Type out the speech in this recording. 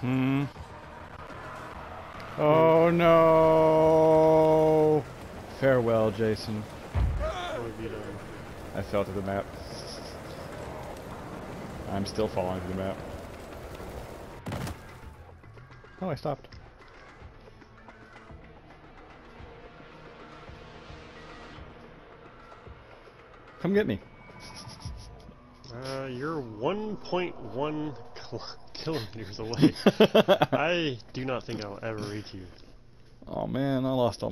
Hmm. Oh no! Farewell, Jason. I fell to the map. I'm still falling to the map. Oh, I stopped. Come get me. Uh, you're 1.1 kil kilometers away. I do not think I'll ever reach you. oh man, I lost all